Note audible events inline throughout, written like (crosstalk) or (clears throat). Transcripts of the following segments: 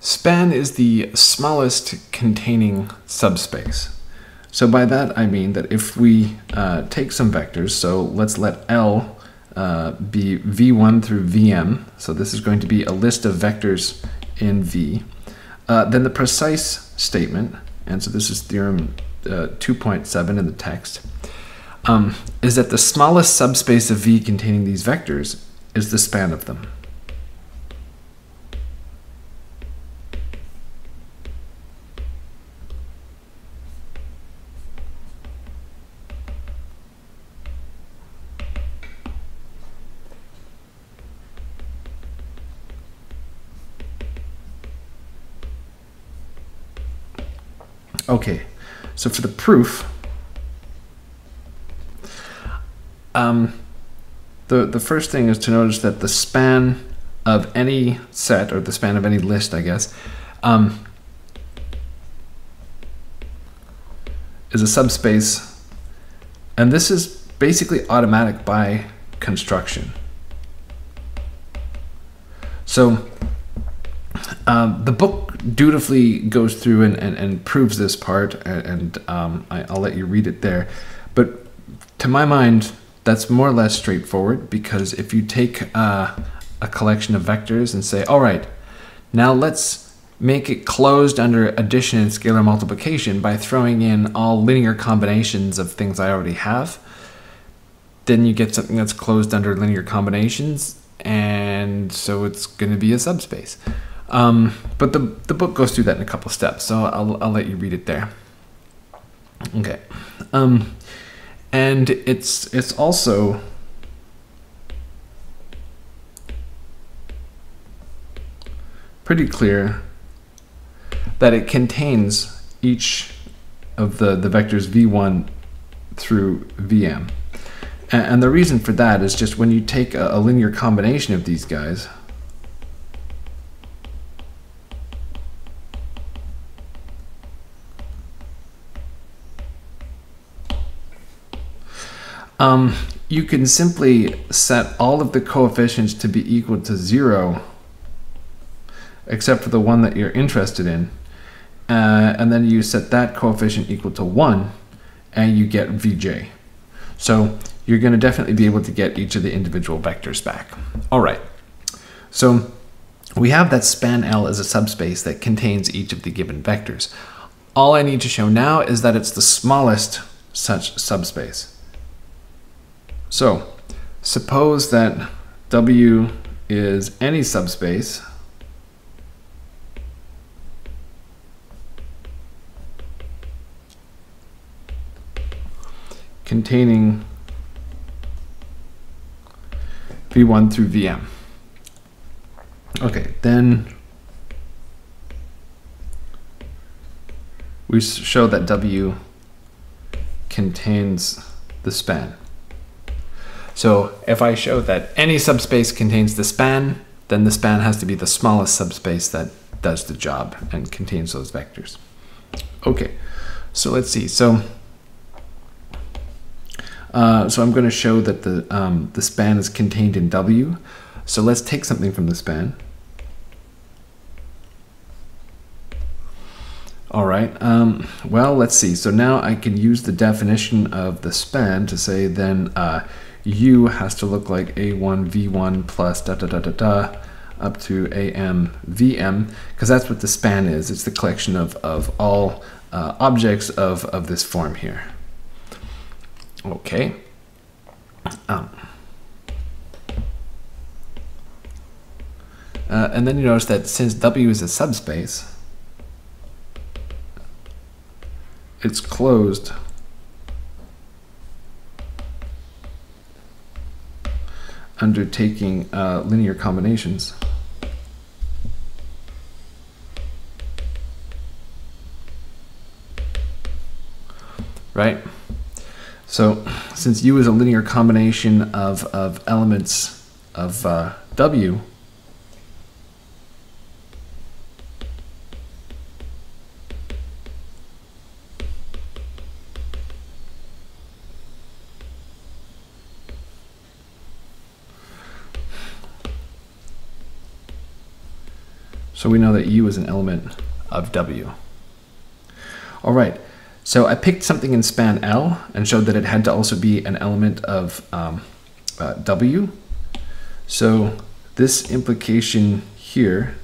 Span is the smallest containing subspace. So by that I mean that if we uh, take some vectors, so let's let L uh, be v1 through vm, so this is going to be a list of vectors in V, uh, then the precise statement, and so this is theorem uh, 2.7 in the text, um, is that the smallest subspace of V containing these vectors is the span of them. Okay, so for the proof, um, the, the first thing is to notice that the span of any set, or the span of any list, I guess, um, is a subspace, and this is basically automatic by construction. So um, the book dutifully goes through and, and, and proves this part, and, and um, I, will let you read it there. But to my mind, that's more or less straightforward because if you take uh, a collection of vectors and say, all right, now let's make it closed under addition and scalar multiplication by throwing in all linear combinations of things I already have, then you get something that's closed under linear combinations, and so it's going to be a subspace. Um, but the, the book goes through that in a couple steps, so I'll, I'll let you read it there. Okay. Um, and it's it's also pretty clear that it contains each of the, the vectors v1 through vm. And, and the reason for that is just when you take a, a linear combination of these guys, Um, you can simply set all of the coefficients to be equal to zero, except for the one that you're interested in. Uh, and then you set that coefficient equal to one, and you get Vj. So you're going to definitely be able to get each of the individual vectors back. All right. So we have that span L as a subspace that contains each of the given vectors. All I need to show now is that it's the smallest such subspace. So suppose that W is any subspace containing V1 through VM. Okay, then we show that W contains the span. So if I show that any subspace contains the span, then the span has to be the smallest subspace that does the job and contains those vectors. Okay, so let's see. So, uh, so I'm going to show that the um, the span is contained in W. So let's take something from the span. All right, um, well, let's see. So now I can use the definition of the span to say then uh, U has to look like A1 V1 plus da da da da da up to AM VM because that's what the span is. It's the collection of, of all uh, objects of, of this form here. Okay. Um. Uh, and then you notice that since W is a subspace, it's closed undertaking uh, linear combinations. Right? So since U is a linear combination of, of elements of uh, W, So we know that U is an element of W. All right, so I picked something in span L and showed that it had to also be an element of um, uh, W. So this implication here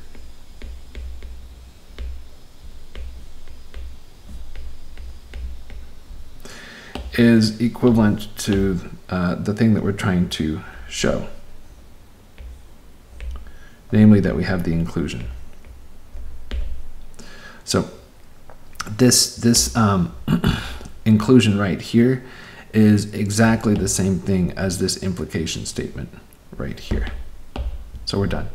is equivalent to uh, the thing that we're trying to show, namely that we have the inclusion. So this this um, (clears throat) inclusion right here is exactly the same thing as this implication statement right here. So we're done.